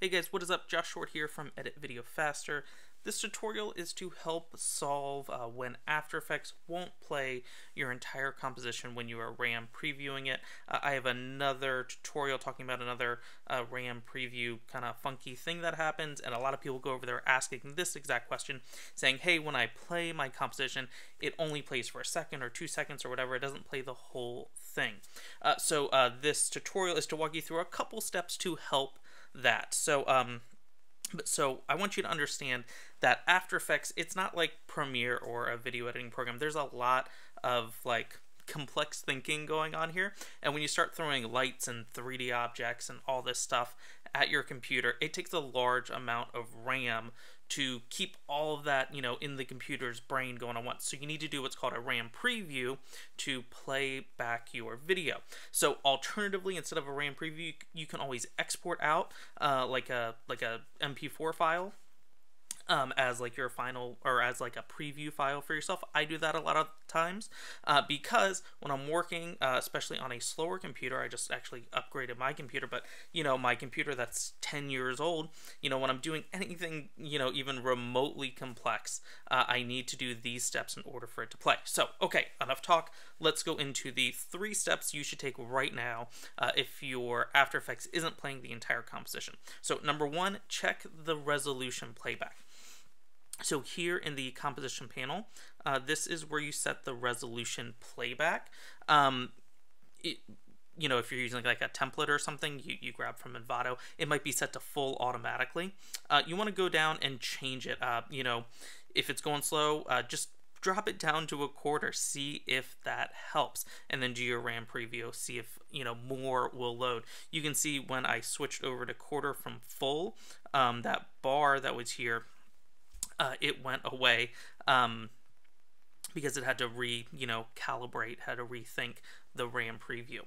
Hey guys, what is up? Josh Short here from Edit Video Faster. This tutorial is to help solve uh, when After Effects won't play your entire composition when you are RAM previewing it. Uh, I have another tutorial talking about another uh, RAM preview kind of funky thing that happens, and a lot of people go over there asking this exact question, saying, hey, when I play my composition, it only plays for a second or two seconds or whatever, it doesn't play the whole thing. Uh, so uh, this tutorial is to walk you through a couple steps to help that. So, um, but so I want you to understand that After Effects, it's not like Premiere or a video editing program. There's a lot of like complex thinking going on here. And when you start throwing lights and 3D objects and all this stuff at your computer, it takes a large amount of RAM to keep all of that, you know, in the computer's brain going on once. So you need to do what's called a RAM preview to play back your video. So alternatively, instead of a RAM preview, you can always export out uh, like a like a MP4 file um, as like your final or as like a preview file for yourself. I do that a lot of times uh, because when I'm working, uh, especially on a slower computer, I just actually upgraded my computer, but you know, my computer that's 10 years old, you know, when I'm doing anything, you know, even remotely complex, uh, I need to do these steps in order for it to play. So, okay, enough talk. Let's go into the three steps you should take right now uh, if your After Effects isn't playing the entire composition. So, number one, check the resolution playback. So here in the composition panel, uh, this is where you set the resolution playback. Um, it, you know, if you're using like a template or something, you, you grab from Envato, it might be set to full automatically. Uh, you want to go down and change it. Uh, you know, if it's going slow, uh, just drop it down to a quarter, see if that helps, and then do your RAM preview, see if, you know, more will load. You can see when I switched over to quarter from full, um, that bar that was here uh, it went away um, because it had to re, you know, calibrate, had to rethink the RAM preview.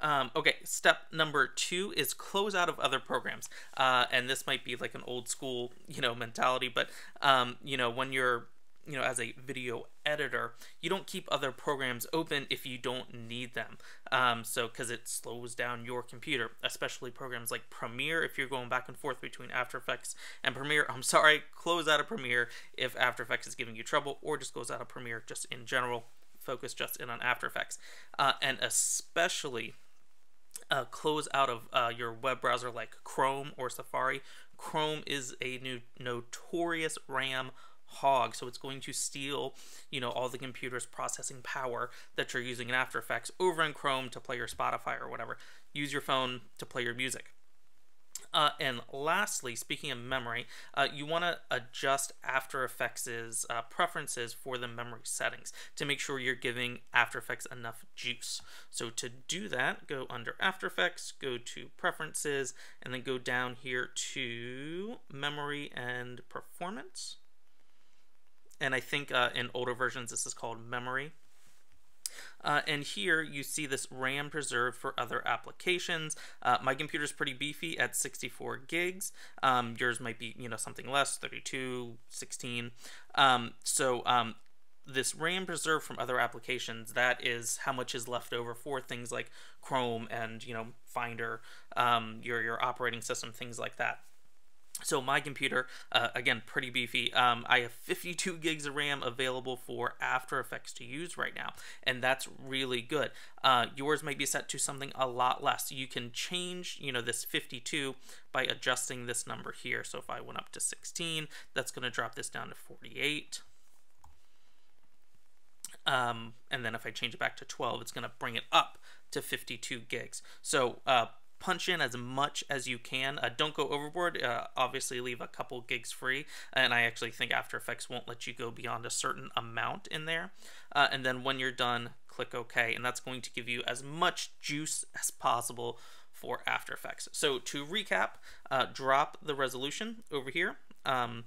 Um, okay, step number two is close out of other programs. Uh, and this might be like an old school, you know, mentality, but, um, you know, when you're you know, as a video editor, you don't keep other programs open if you don't need them. Um, so, because it slows down your computer, especially programs like Premiere. If you're going back and forth between After Effects and Premiere, I'm sorry, close out of Premiere if After Effects is giving you trouble, or just goes out of Premiere just in general. Focus just in on After Effects, uh, and especially uh, close out of uh, your web browser like Chrome or Safari. Chrome is a new notorious RAM hog. So it's going to steal you know all the computer's processing power that you're using in after effects over in chrome to play your spotify or whatever. Use your phone to play your music. Uh, and lastly, speaking of memory, uh, you want to adjust After Effects' uh, preferences for the memory settings to make sure you're giving After Effects enough juice. So to do that, go under After Effects, go to Preferences, and then go down here to Memory and Performance and I think uh, in older versions this is called memory. Uh, and here you see this RAM preserved for other applications. Uh, my computer is pretty beefy at 64 gigs. Um, yours might be, you know, something less, 32, 16. Um, so um, this RAM preserved from other applications, that is how much is left over for things like Chrome and, you know, Finder, um, your, your operating system, things like that. So my computer, uh, again, pretty beefy. Um, I have 52 gigs of RAM available for After Effects to use right now, and that's really good. Uh, yours might be set to something a lot less. You can change, you know, this 52 by adjusting this number here. So if I went up to 16, that's going to drop this down to 48. Um, and then if I change it back to 12, it's going to bring it up to 52 gigs. So uh, punch in as much as you can. Uh, don't go overboard. Uh, obviously, leave a couple gigs free. And I actually think After Effects won't let you go beyond a certain amount in there. Uh, and then when you're done, click OK. And that's going to give you as much juice as possible for After Effects. So to recap, uh, drop the resolution over here. Um,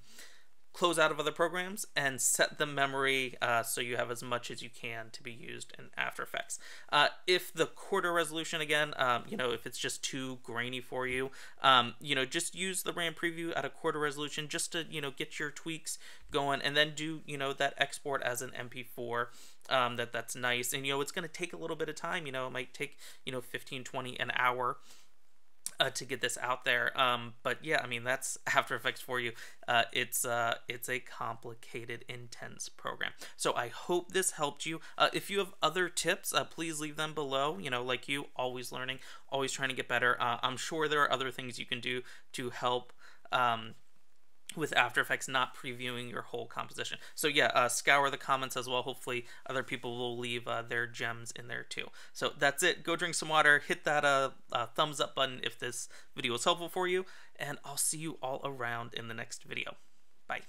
close out of other programs and set the memory uh, so you have as much as you can to be used in After Effects. Uh, if the quarter resolution again, um, you know, if it's just too grainy for you, um, you know, just use the RAM preview at a quarter resolution just to, you know, get your tweaks going and then do, you know, that export as an MP4 um, that that's nice. And, you know, it's going to take a little bit of time, you know, it might take, you know, 15, 20, an hour uh, to get this out there. Um, but yeah, I mean that's After Effects for you. Uh, it's uh, it's a complicated, intense program. So I hope this helped you. Uh, if you have other tips, uh, please leave them below. You know, like you, always learning, always trying to get better. Uh, I'm sure there are other things you can do to help. Um, with After Effects not previewing your whole composition. So yeah, uh, scour the comments as well. Hopefully other people will leave uh, their gems in there too. So that's it. Go drink some water. Hit that uh, uh, thumbs up button if this video was helpful for you. And I'll see you all around in the next video. Bye.